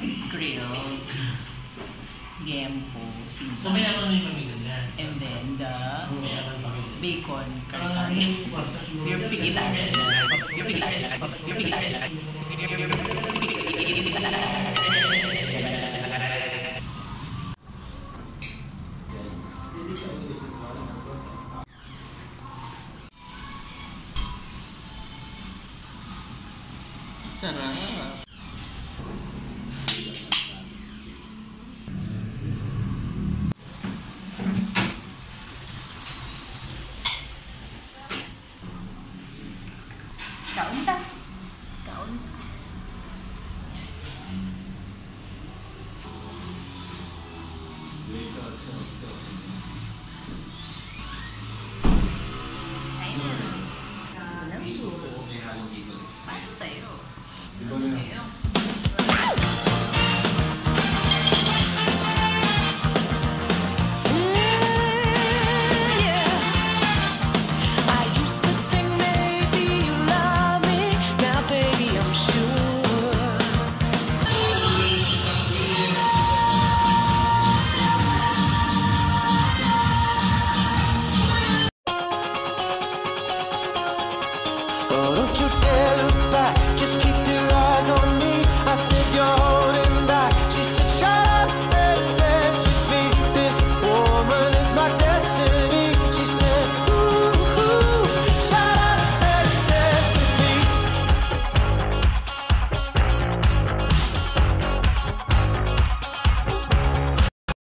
grilled, gempo, sinigang. So may naman yung pamilya niya? And then the bacon kare-kare. Ano yung pigitas. Yung pigitas. Yung pigitas. Sarap. Kaunta. Kaunta. Ayun na. Walang sure. Paano sa'yo? Hindi ko. Oh, don't you dare.